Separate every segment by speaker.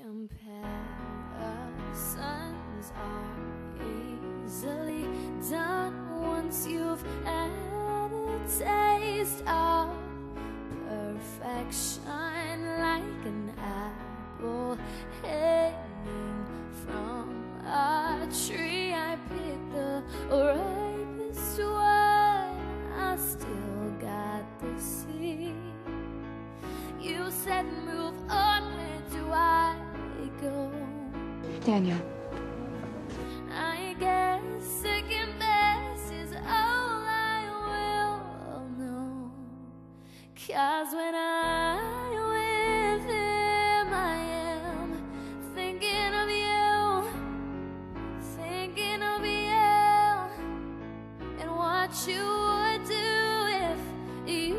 Speaker 1: Comparisons are easily done once you've had a taste of perfection, like an apple hanging from a tree. I picked the ripest one. I still got the seed. You said move
Speaker 2: Daniel.
Speaker 1: I guess second best is all I will know. Cause when I'm with him, I am thinking of you, thinking of you, and what you would do if you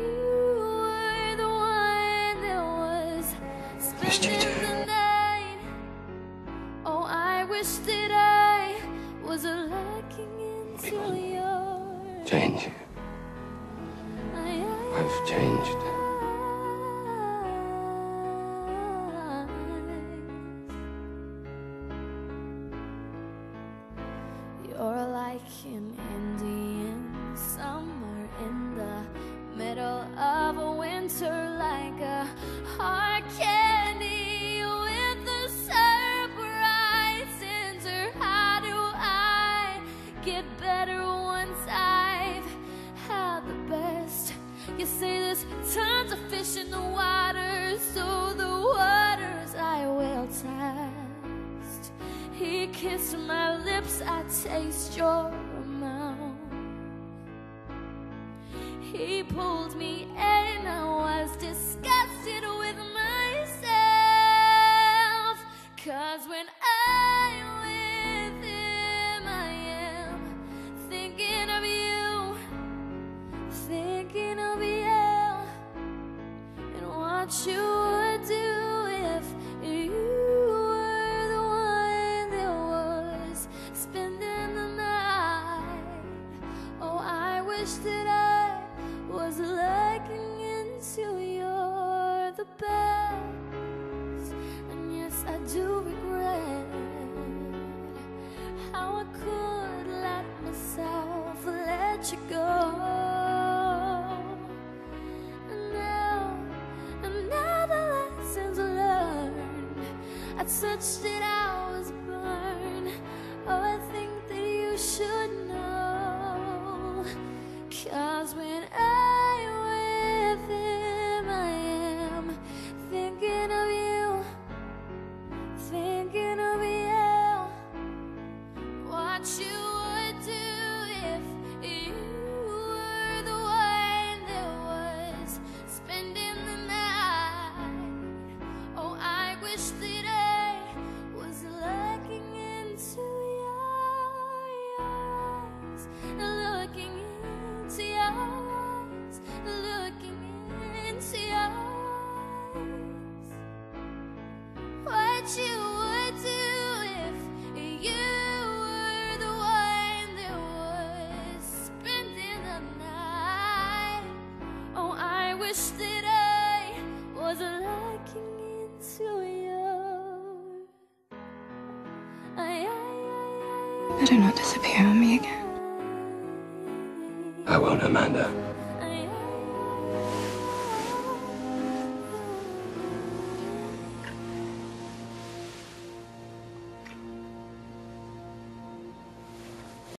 Speaker 1: were the one that was spending wish that I was looking into your
Speaker 2: Change. I've changed.
Speaker 1: You're like an Indian summer in the middle of a winter, like a hard You say there's tons of fish in the water, so the waters I will test. He kissed my lips, I taste your mouth. He pulled me what you would do if you were the one that was spending the night. Oh, I wish that I was looking into your the best. And yes, I do regret how I could touched it, I was burned. Oh, I think that you should know. Cause when I'm with him, I am thinking of you, thinking of you. What you wish that I was looking into your.
Speaker 2: Better not disappear on me again. I won't, Amanda.